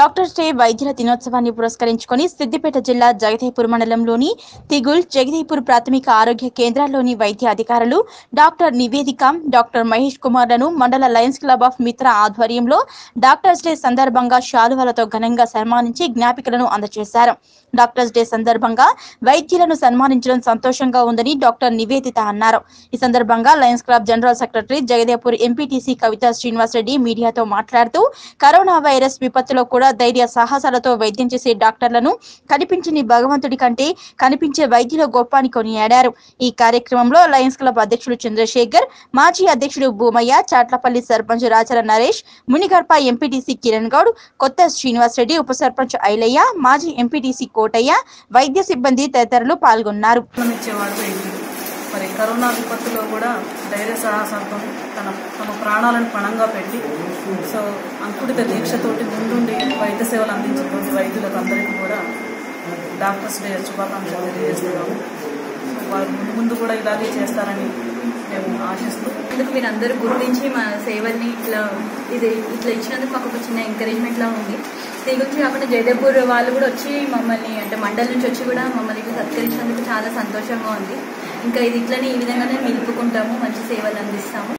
Doctors day వైద్యుల దినోత్సవాన్ని పురస్కరించుకొని సిద్దిపేట జిల్లా జగదేపూర్ మండలంలోని తిగుల్ జగదేపూర్ ప్రాథమిక ఆరోగ్య కేంద్రాల్లోని వైద్య అధికారులు డాక్టర్ నివేదిక డాక్టర్ మహేష్ కుమార్లను మండల లయన్స్ క్లబ్ ఆఫ్ మిత్ర ఆధ్వర్యంలో డాక్టర్స్ డే సందర్భంగా శాలువలతో ఘనంగా సన్మానించి జ్ఞాపికలను అందజేశారు. డాక్టర్స్ డే సందర్భంగా వైద్యులను సన్మానించడం సంతోషంగా ఉందని డాక్టర్ నివేదిత అన్నారు. ఈ సందర్భంగా Lions Club general secretary Jagadevpur MPTC Kavitha Srinivas Reddy మీడియాతో మాట్లాడుతూ కరోనా వైరస్ విపత్తులో కూడా ధైర్య సాహసాలతో వైద్యం చేసే డాక్టర్లను కనిపించని భగవంతుడి కంటే కనిపించే వైద్యుల గొప్ప అని కొనియాడారు. ఈ కార్యక్రమంలో లయన్స్ క్లబ్ అధ్యక్షుడు చంద్రశేఖర్ మాజీ అధ్యక్షుడు భూమయ్య చాట్లపల్లి సర్పంచ్ రాచల నరేష్ మునిగర్ప ఎంపీటీసీ కిరణ్ గౌడ్ కొత్త శ్రీనివాస్ రెడ్డి ఉప సర్పంచ్ ఐలయ్య మాజీ ఎంపీటీసీ కోటయ్య వైద్య సిబ్బంది తదితరులు పాల్గొన్నారు. మరి కరోనా విపత్తులో కూడా ధైర్య సాహసంతో తన తమ ప్రాణాలను పణంగా పెట్టి సో అంకుడిత దీక్షతోటి ముందుండి వైద్య సేవలు అందించినటువంటి వైద్యులకు అందరికీ కూడా డాక్టర్స్ డే శుభాకాంక్షలు తెలియజేస్తున్నాము. వారు ముందు ముందు కూడా ఇలాగే చేస్తారని మేము ఆశిస్తూ ఇందుకు మీరు అందరూ గుర్తించి మా సేవల్ని ఇట్లా ఇది ఇట్లా ఇచ్చినందుకు మాకు ఒక చిన్న ఎంకరేజ్మెంట్ లా ఉంది. దీని గురించి కాకుండా జయదేవ్పూర్ వాళ్ళు కూడా వచ్చి మమ్మల్ని అంటే మండలి నుంచి వచ్చి కూడా మమ్మల్ని ఇట్లా సత్కరించినందుకు చాలా సంతోషంగా ఉంది. ఇంకా ఇది ఇట్లనే ఈ విధంగానే నిలుపుకుంటాము మంచి సేవలు అందిస్తాము.